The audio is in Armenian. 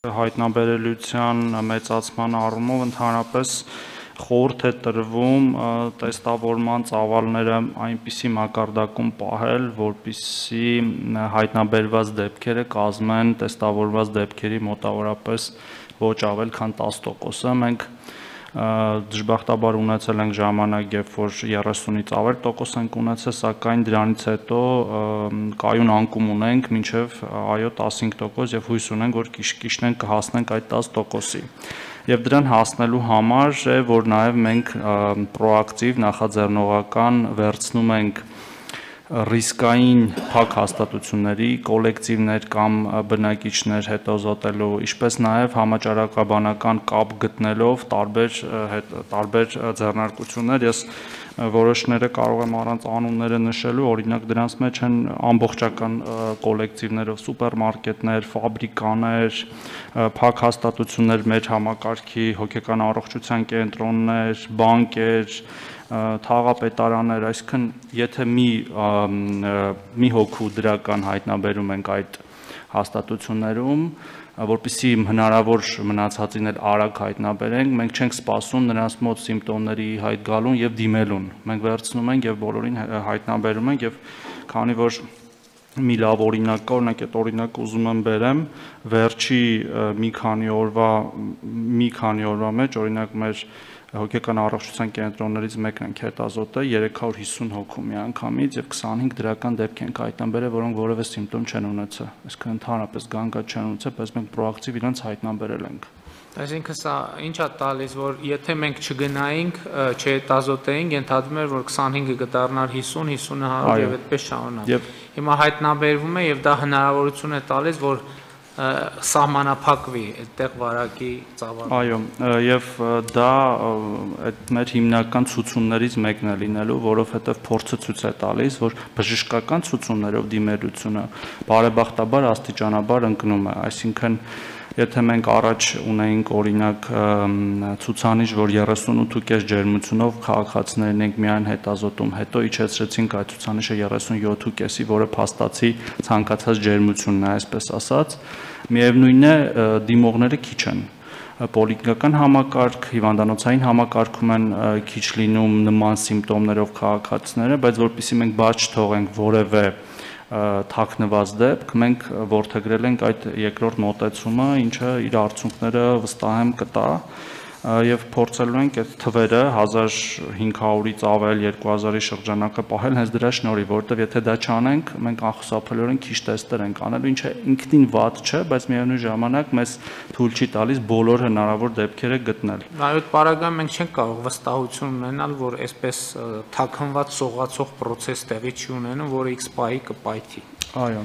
հայտնաբերելիության մեծացման առումով ընդհանրապես խորհուրդ է տրվում տեստավորման ծավալները այնպիսի մակարդակում պահել, որպիսի հայտնաբերված դեպքերը կազմեն տեստավորված դեպքերի մոտավորապես ոչ ավել քան 10%-ը։ Մենք դժբախտաբար ունեցել ենք ժամանակ, երբ որ 30-ից ավել տոկոս ենք ունեցել, սակայն դրանից հետո կայուն անկում ունենք մինչև այո 15% եւ հույս ունենք, որ կիշնենք կհասնենք այդ 10%-ի եւ դրան հասնելու համար է որ նաեւ մենք պրոակտիվ նախաձեռնողական վերցնում ենք ռիսկային փակ հաստատությունների կոլեկտիվներ կամ բնակիչներ հետազոտելու, ինչպես նաև համաճարակաբանական կապ գտնելով տարբեր տարբեր ձեռնարկություններ։ Ես որոշները կարող եմ առանց անունները նշելու, օրինակ դրանց մեջ են ամբողջական կոլեկտիվներով սուպերմարկետներ, ֆաբրիկաներ, փակ հաստատություններ մեր համակարգի հոգեկան առողջության կենտրոններ, բանկեր, թաղապետարաններ, այսինքն եթե մի մի հոգու դրական հայտնաբերում ենք այդ հաստատություններում, որpիսի հնարավոր մնացածին էլ արագ հայտնաբերենք, մենք չենք սպասում նրանց մոտ սիմպտոմների հայտ գալուն եւ դիմելուն։ Մենք վերցնում ենք եւ բոլորին հայտնաբերում ենք եւ քանի որ մի լավ օրինակ կա, օրինակ այդ օրինակը ուզում եմ բերեմ, վերջի մի քանի օրվա մի քանի օրվա մեջ, օրինակ մեր հոգեկան առողջության կենտրոններից մեկն ենք հետազոտել 350 հոգու միանգամից եւ 25 դրական դեպք ենք հայտնաբերել, որոնք որևէ սիմպտոմ չեն ունեցել։ Այսինքն ընդհանրապես գանգա չեն ունեցել, բայց մենք պրոակտիվ իրենց հայտնաբերել ենք։ Այսինքն սա ի՞նչ է տալիս, որ եթե մենք չգնայինք, չհետազոտեինք, ենթադրում էր, որ 25-ը կդառնար 50, 50-ը 100 եւ այդպես շարունակ։ Հիմա հայտնաբերվում է եւ դա հնարավորություն է տալիս, որ սահմանափակվի այդտեղ վարակի ծավալը։ Այո, եւ դա այդ մեր հիմնական ցուցումներից մեկն է լինելու, որովհետեւ փորձը ցույց է տալիս, որ բժշկական ցուցումներով դիմելությունը բարեբախտաբար աստիճանաբար ընկնում է, այսինքն Եթե մենք առաջ ունեինք օրինակ ցուցանիշ, որ 38.5 ջերմությունով քաղաքացիներն ենք միայն հետազոտում, հետո իջեցրեցինք այդ ցուցանիշը 37.5-ի, որը փաստացի ցանկացած ջերմությունն է, այսպես ասած, միևնույնն է դիմողները քիչ են պոլիկլինիկական համակարգ, հիվանդանոցային համակարգում են քիչ լինում նման սիմպտոմներով քաղաքացիները, բայց որpիսի մենք բաց չթողենք որևէ թաքնված դեպք, մենք ворթագրել ենք այդ երկրորդ մոտեցումը, ինչը իր արդյունքները վստահեմ կտա։ Ա, եւ փորձելու ենք այդ թվերը 1500-ից ավել 2000-ի շրջանակը պահել հենց դրա շնորհիվ, որովհետեւ եթե դա չանենք, մենք անխուսափելիորեն քիչ տեստեր ենք անելու, ինչը ինքնին վատ չէ, բայց միևնույն ժամանակ մեզ թույլ չի տալիս բոլոր հնարավոր դեպքերը գտնել։ Այդ պարագայում մենք չենք կարող վստահություն ունենալ, որ այսպես թաքնված սողացող process տեղի չի ունենում, որը X-պայի կպայթի։ Այո։